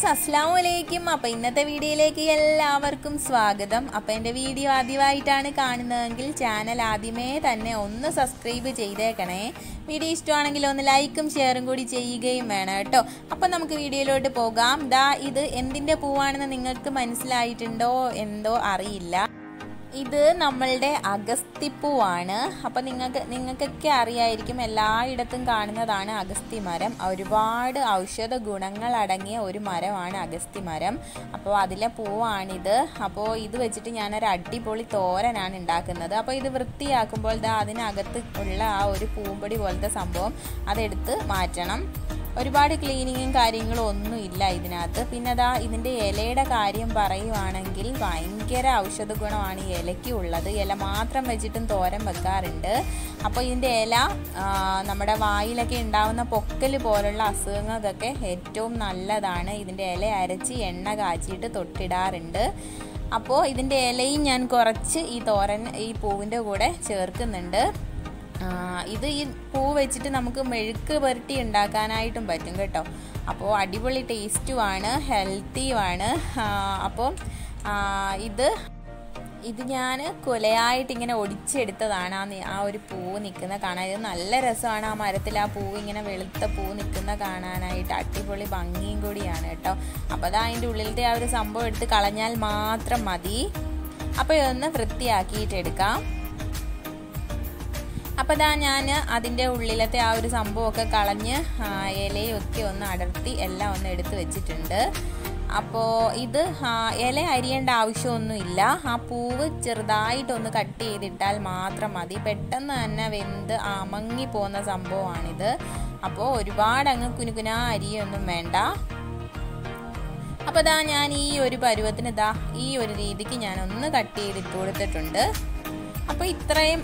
Friends അസ്സാം വലൈക്കും അപ്പോൾ ഇന്നത്തെ വീഡിയോയിലേക്ക് എല്ലാവർക്കും സ്വാഗതം. അപ്പോൾ എന്റെ വീഡിയോ ആദ്യമായിട്ടാണ് കാണുന്നതെങ്കിൽ ചാനൽ ആദ്യമേ തന്നെ ഒന്ന് സബ്സ്ക്രൈബ് ചെയ്തേക്കണേ. വീഡിയോ ഇഷ്ടമാണെങ്കിൽ ഒന്ന് ലൈക്കും ഷെയറും കൂടി ചെയ്യുകയും വേണം കേട്ടോ. അപ്പോൾ നമുക്ക് വീഡിയോയിലോട്ട് പോകാം. ദാ ഇത് എന്തിന്റെ പൂവാണെന്ന് നിങ്ങൾക്ക് മനസ്സിലായിട്ടുണ്ടോ എന്തോ അറിയില്ല. ഇത് നമ്മളുടെ അഗസ്തിപ്പൂവാണ് അപ്പം നിങ്ങൾക്ക് നിങ്ങൾക്കൊക്കെ അറിയായിരിക്കും എല്ലായിടത്തും കാണുന്നതാണ് അഗസ്തി മരം. ഒരുപാട് ഔഷധ ഗുണങ്ങൾ അടങ്ങിയ ഒരു മരമാണ് അഗസ്തി മരം. അപ്പോൾ അതിലെ പൂവാണിത്. അപ്പോൾ ഇത് വെച്ചിട്ട് ഞാനൊരു അടിപൊളി തോരനാണ് ഉണ്ടാക്കുന്നത്. അപ്പോൾ ഇത് വൃത്തിയാക്കുമ്പോൾ ദാ അതിനകത്ത് ഉള്ള ആ ഒരു പൂമ്പൊടി പോലത്തെ സംഭവം അതെടുത്ത് മാറ്റണം. ഒരുപാട് ക്ലീനിങ്ങും കാര്യങ്ങളും ഒന്നും ഇല്ല ഇതിനകത്ത്. പിന്നെ അതാ ഇതിന്റെ ഇലയുടെ കാര്യം പറയുവാണെങ്കിൽ ഭയങ്കര ഔഷധ ഗുണമാണ് ഈ ഇലയ്ക്ക് ഉള്ളത്. ഇല മാത്രം വെച്ചിട്ടും തോരൻ വെക്കാറുണ്ട്. അപ്പോൾ ഇതിന്റെ ഇല നമ്മുടെ വായിലൊക്കെ ഉണ്ടാവുന്ന പൊക്കൽ പോലുള്ള അസുഖങ്ങൾക്കൊക്കെ ഏറ്റവും നല്ലതാണ്. ഇതിന്റെ ഇല അരച്ച് എണ്ണ കാച്ചിയിട്ട് തൊട്ടിടാറുണ്ട്. അപ്പോൾ ഇതിന്റെ ഇലയും ഞാൻ കുറച്ച് ഈ തോരൻ ഈ പൂവിന്റെ കൂടെ ചേർക്കുന്നുണ്ട്. ഇത് ഈ പൂ വെച്ചിട്ട് നമുക്ക് മെഴുക്ക് പുരട്ടി ഉണ്ടാക്കാനായിട്ടും പറ്റും കേട്ടോ. അപ്പോൾ അടിപൊളി ടേസ്റ്റുമാണ് ഹെൽത്തിയുമാണ്. അപ്പോൾ ഇത് ഇത് ഞാൻ കൊലയായിട്ട് ഇങ്ങനെ ഒടിച്ചെടുത്തതാണ് ആ ആ ഒരു പൂവ് നിൽക്കുന്ന കാണാൻ. ഇത് നല്ല രസമാണ് ആ മരത്തിൽ ആ പൂവ് ഇങ്ങനെ വെളുത്ത പൂ നിൽക്കുന്ന കാണാനായിട്ട്. അടിപൊളി ഭംഗിയും കൂടിയാണ് കേട്ടോ. അപ്പോൾ അത് അതിന്റെ ഉള്ളിലത്തെ ആ ഒരു സംഭവം എടുത്ത് കളഞ്ഞാൽ മാത്രം മതി. അപ്പോൾ ഇതൊന്ന് വൃത്തിയാക്കിയിട്ടെടുക്കാം അപ്പോൾ ഇതാ ഞാൻ അതിന്റെ ഉള്ളിലത്തെ ആ ഒരു സംഭവമൊക്കെ കളഞ്ഞ് ഇലയൊക്കെ ഒന്ന് അടർത്തി എല്ലാം ഒന്ന് എടുത്ത് വെച്ചിട്ടുണ്ട്. അപ്പോൾ ഇത് ഇല അരിയേണ്ട ആവശ്യമൊന്നുമില്ല. ആ പൂവ് ചെറുതായിട്ടൊന്ന് കട്ട് ചെയ്തിട്ടാൽ മാത്രം മതി. പെട്ടെന്ന് തന്നെ വെന്ത് അമങ്ങി പോകുന്ന സംഭവമാണിത്. അപ്പോൾ ഒരുപാട് അങ്ങ് കുനുകുനാ അരിയൊന്നും വേണ്ട. അപ്പോൾ ഇതാ ഞാൻ ഈ ഒരു പരുവത്തിന് ഇതാ ഈ ഒരു രീതിക്ക് ഞാൻ ഒന്ന് കട്ട് ചെയ്തിട്ട് കൊടുത്തിട്ടുണ്ട്. അപ്പോൾ ഇത്രയും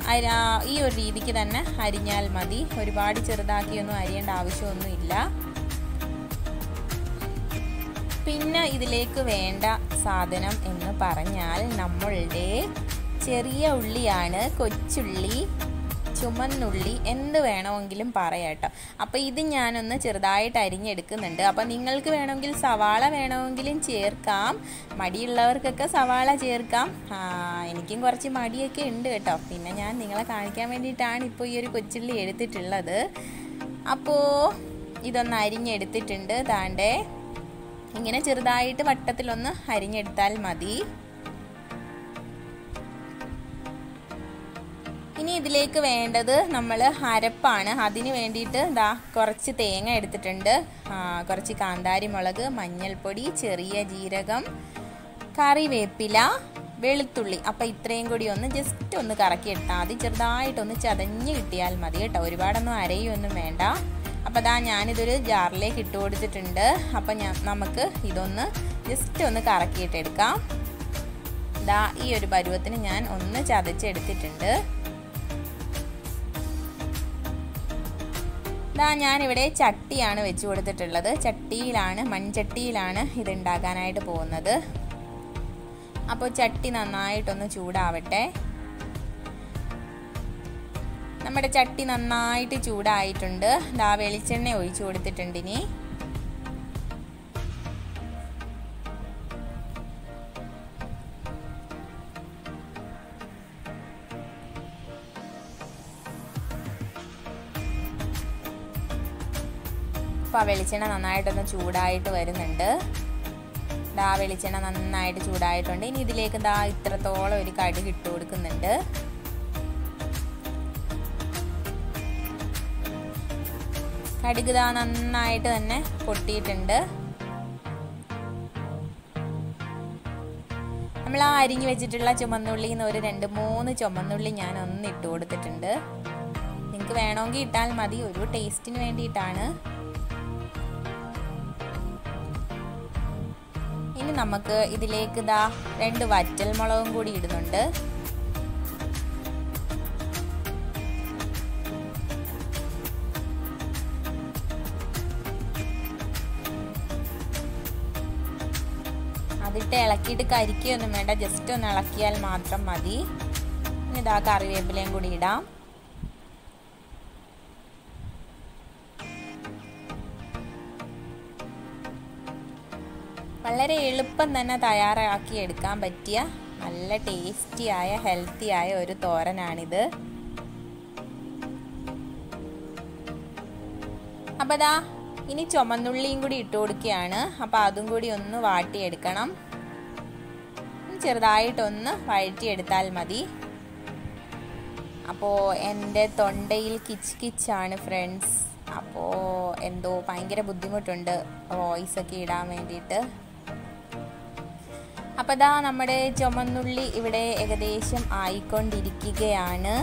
ഈ ഒരു രീതിക്ക് തന്നെ അരിഞ്ഞാൽ മതി. ഒരുപാട് ചെറുതാക്കിയൊന്നും അരിയേണ്ട ആവശ്യമൊന്നുമില്ല. പിന്നെ ഇതിലേക്ക് വേണ്ട സാധനം എന്ന് പറഞ്ഞാൽ നമ്മളുടെ ചെറിയ ഉള്ളിയാണ് കൊച്ചുള്ളി. ചുമന്നുള്ളി എന്ത് വേണമെങ്കിലും പറയാം കേട്ടോ അപ്പോൾ ഇത് ഞാനൊന്ന് ചെറുതായിട്ട് അരിഞ്ഞെടുക്കുന്നുണ്ട്. അപ്പോൾ നിങ്ങൾക്ക് വേണമെങ്കിൽ സവാള വേണമെങ്കിലും ചേർക്കാം. മടിയുള്ളവർക്കൊക്കെ സവാള ചേർക്കാം. എനിക്കും കുറച്ച് മടിയൊക്കെ ഉണ്ട് കേട്ടോ. പിന്നെ ഞാൻ നിങ്ങളെ കാണിക്കാൻ വേണ്ടിയിട്ടാണ് ഇപ്പോൾ ഈ ഒരു കൊച്ചുള്ളി എടുത്തിട്ടുള്ളത്. അപ്പോൾ ഇതൊന്ന് അരിഞ്ഞെടുത്തിട്ടുണ്ട്. താണ്ടേ ഇങ്ങനെ ചെറുതായിട്ട് വട്ടത്തിലൊന്ന് അരിഞ്ഞെടുത്താൽ മതി. ഇതിലേക്ക് വേണ്ടത് നമ്മൾ അരപ്പാണ്. അതിന് വേണ്ടിയിട്ട് ദാ കുറച്ച് തേങ്ങ എടുത്തിട്ടുണ്ട്. കുറച്ച് കാന്താരി മുളക് മഞ്ഞൾപ്പൊടി ചെറിയ ജീരകം കറിവേപ്പില വെളുത്തുള്ളി. അപ്പം ഇത്രയും കൂടി ഒന്ന് ജസ്റ്റ് ഒന്ന് കറക്കി ഇട്ടാൽ മതി. ചെറുതായിട്ടൊന്ന് ചതഞ്ഞ് കിട്ടിയാൽ മതി കേട്ടോ. ഒരുപാടൊന്നും അരയൊന്നും വേണ്ട. അപ്പോൾ അതാ ഞാനിതൊരു ജാറിലേക്ക് ഇട്ട് കൊടുത്തിട്ടുണ്ട്. അപ്പം ഞാൻ നമുക്ക് ഇതൊന്ന് ജസ്റ്റ് ഒന്ന് കറക്കിയിട്ടെടുക്കാം ദാ ഈ ഒരു പരുവത്തിന് ഞാൻ ഒന്ന് ചതച്ചെടുത്തിട്ടുണ്ട്. ഇതാ ഞാനിവിടെ ചട്ടിയാണ് വെച്ച് കൊടുത്തിട്ടുള്ളത്. ചട്ടിയിലാണ് മൺചട്ടിയിലാണ് ഇത് ഉണ്ടാക്കാനായിട്ട് പോകുന്നത്. അപ്പോൾ ചട്ടി നന്നായിട്ടൊന്ന് ചൂടാവട്ടെ. നമ്മുടെ ചട്ടി നന്നായിട്ട് ചൂടായിട്ടുണ്ട്. ദാ വെളിച്ചെണ്ണ ഒഴിച്ചു കൊടുത്തിട്ടുണ്ട് ഇനി. അപ്പോൾ ആ വെളിച്ചെണ്ണ നന്നായിട്ടൊന്ന് ചൂടായിട്ട് വരുന്നുണ്ട്. ദാ വെളിച്ചെണ്ണ നന്നായിട്ട് ചൂടായിട്ടുണ്ട്. ഇനി ഇതിലേക്ക് ദാ ഇത്രത്തോളം ഒരു കടി ഇട്ട് കൊടുക്കുന്നുണ്ട്. കടുക് ദാ നന്നായിട്ട് തന്നെ പൊട്ടിയിട്ടുണ്ട്. നമ്മൾ ആ അരിഞ്ഞു വെച്ചിട്ടുള്ള ചുമന്നുള്ളിയിൽ നിന്ന് ഒരു രണ്ട് മൂന്ന് ചുമന്നുള്ളി ഞാൻ ഒന്ന് ഇട്ട് കൊടുത്തിട്ടുണ്ട്. നിങ്ങൾക്ക് വേണമെങ്കിൽ ഇട്ടാൽ മതി. ഒരു ടേസ്റ്റിന് വേണ്ടിയിട്ടാണ്. നമുക്ക് ഇതിലേക്ക് ഇതാ രണ്ട് വറ്റൽ മുളകും കൂടി ഇടുന്നുണ്ട്. അതിട്ട് ഇളക്കിയിട്ട് കരിക്കുകയൊന്നും വേണ്ട ജസ്റ്റ് ഒന്ന് ഇളക്കിയാൽ മാത്രം മതി. ഇതാ കറിവേപ്പിലയും കൂടി ഇടാം. വളരെ എളുപ്പം തന്നെ തയ്യാറാക്കി എടുക്കാൻ പറ്റിയ നല്ല ടേസ്റ്റി ആയ ഹെൽത്തി ആയ ഒരു തോരനാണിത്. അപ്പോൾ ദാ ഇനി ചുമന്നുള്ളിയും കൂടി ഇട്ട് കൊടുക്കുകയാണ്. അപ്പോൾ അതും കൂടി ഒന്ന് വാട്ടിയെടുക്കണം. ചെറുതായിട്ടൊന്ന് വഴറ്റിയെടുത്താൽ മതി. അപ്പോൾ എന്റെ തൊണ്ടയിൽ കിച്ച് കിച്ചാണ് ഫ്രണ്ട്സ് അപ്പോ എന്തോ ഭയങ്കര ബുദ്ധിമുട്ടുണ്ട് വോയിസ് ഒക്കെ ഇടാൻ വേണ്ടിയിട്ട്. അപ്പോൾ ദാ നമ്മുടെ ചുമന്നുള്ളി ഇവിടെ ഏകദേശം ആയിക്കൊണ്ടിരിക്കുകയാണ്.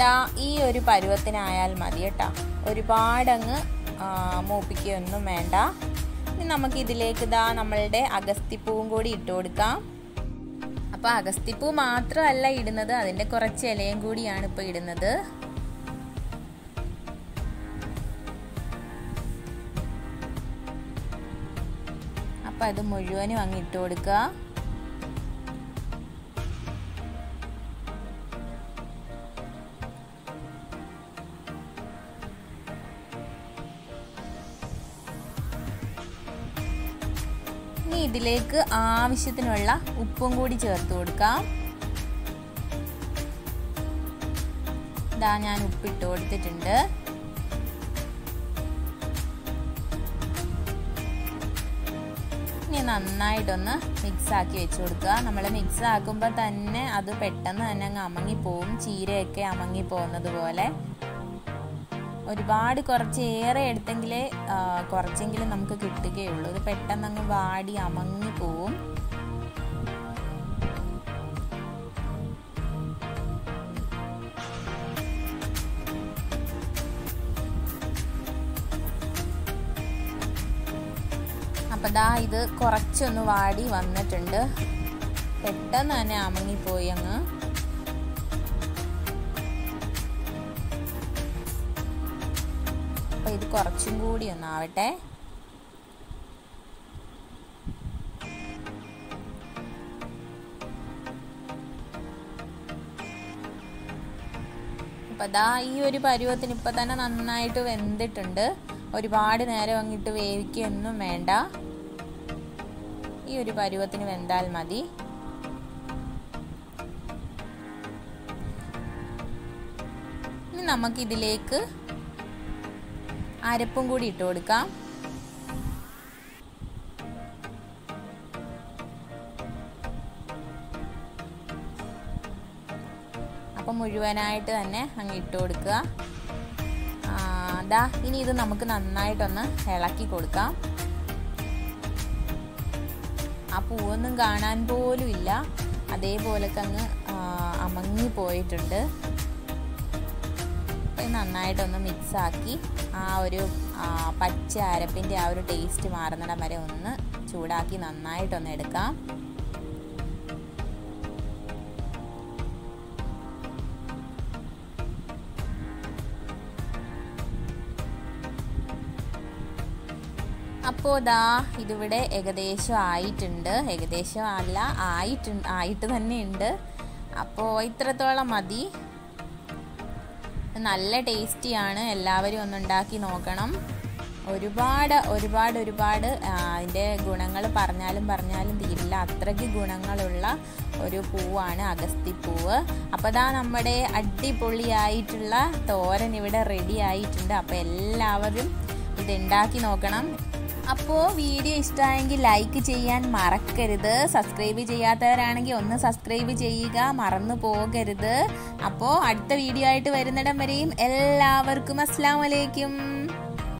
ദാ ഈ ഒരു പരുവത്തിനായാൽ മതി കേട്ടോ. ഒരുപാടങ്ങ് മൂപ്പിക്കുകയൊന്നും വേണ്ട. ഇനി നമുക്ക് ഇതിലേക്ക് ദാ നമ്മളുടെ അഗസ്തിപ്പൂവും കൂടി ഇട്ട് കൊടുക്കാം. അപ്പോൾ അഗസ്തിപ്പൂ മാത്രമല്ല ഇടുന്നത് അതിന്റെ കുറച്ച് ഇലയും കൂടിയാണ് ഇപ്പോൾ ഇടുന്നത്. അപ്പം അത് മുഴുവനും അങ്ങ് ഇട്ട് കൊടുക്കുക ഇനി ഇതിലേക്ക് ആവശ്യത്തിനുള്ള ഉപ്പും കൂടി ചേർത്ത് കൊടുക്കാം. ഇതാ ഞാൻ ഉപ്പിട്ട് കൊടുത്തിട്ടുണ്ട്. നന്നായിട്ടൊന്ന് മിക്സാക്കി വെച്ച് കൊടുക്കുക. നമ്മൾ മിക്സ് ആക്കുമ്പോൾ തന്നെ അത് പെട്ടെന്ന് തന്നെ അങ്ങ് അമങ്ങിപ്പോവും. ചീരയൊക്കെ അമങ്ങി പോകുന്നത് പോലെ. ഒരുപാട് കുറച്ച് ഏറെ എടുത്തെങ്കിലേ കുറച്ചെങ്കിലും നമുക്ക് കിട്ടുകയുള്ളൂ. ഇത് പെട്ടെന്ന് അങ്ങ് വാടി അമങ്ങി പോവും. അപ്പം ദാ ഇത് കുറച്ചൊന്ന് വാടി വന്നിട്ടുണ്ട്. പെട്ടെന്ന് തന്നെ അമങ്ങിപ്പോയി അങ്ങ്. അപ്പോൾ ഇത് കുറച്ചും കൂടി ഒന്നാവട്ടെ. അപ്പം ദാ ഈ ഒരു പരുവത്തിന് ഇപ്പം തന്നെ നന്നായിട്ട് വെന്തിട്ടുണ്ട്. ഒരുപാട് നേരം അങ്ങിട്ട് വേവിക്കുകയൊന്നും വേണ്ട. ഈ ഒരു പരുവത്തിന് വെന്താൽ മതി. ഇനി നമുക്കിതിലേക്ക് അരപ്പും കൂടി ഇട്ട് കൊടുക്കാം. അപ്പം മുഴുവനായിട്ട് തന്നെ അങ്ങ് ഇട്ട് കൊടുക്കുക. അതാ ഇനി ഇത് നമുക്ക് നന്നായിട്ടൊന്ന് ഇളക്കി കൊടുക്കാം. ആ പൂവൊന്നും കാണാൻ പോലും ഇല്ല. അതേപോലൊക്കെ അങ്ങ് അമങ്ങി പോയിട്ടുണ്ട്. നന്നായിട്ടൊന്ന് മിക്സാക്കി ആ ഒരു പച്ച അരപ്പിന്റെ ആ ഒരു ടേസ്റ്റ് മാറുന്നിടം വരെ ഒന്ന് ചൂടാക്കി നന്നായിട്ടൊന്ന് എടുക്കാം. അപ്പോൾ ദാ ഇതിവിടെ ഏകദേശം ആയിട്ടുണ്ട്. ഏകദേശം അല്ല ആയിട്ടുണ്ട് ആയിട്ട് തന്നെ ഉണ്ട് അപ്പോൾ ഇത്രത്തോളം മതി. നല്ല ടേസ്റ്റിയാണ്. എല്ലാവരും ഒന്ന് ഉണ്ടാക്കി നോക്കണം. ഒരുപാട് ഒരുപാട് ഒരുപാട് അതിന്റെ ഗുണങ്ങൾ പറഞ്ഞാലും പറഞ്ഞാലും തീരില്ല. അത്രയ്ക്ക് ഗുണങ്ങളുള്ള ഒരു പൂവാണ് അഗസ്തിപ്പൂവ് അപ്പോൾ അതാ നമ്മുടെ അടിപൊളിയായിട്ടുള്ള തോരൻ ഇവിടെ റെഡി ആയിട്ടുണ്ട്. അപ്പോൾ എല്ലാവരും ഇത് ഉണ്ടാക്കി നോക്കണം. അപ്പോൾ വീഡിയോ ഇഷ്ടമായെങ്കിൽ ലൈക്ക് ചെയ്യാൻ മറക്കരുത്. സബ്സ്ക്രൈബ് ചെയ്യാത്തവരാണെങ്കിൽ ഒന്ന് സബ്സ്ക്രൈബ് ചെയ്യുക. മറന്നു പോകരുത്. അപ്പോൾ അടുത്ത വീഡിയോ ആയിട്ട് വരുന്നിടം വരെയും എല്ലാവർക്കും അസ്സാം വലൈക്കും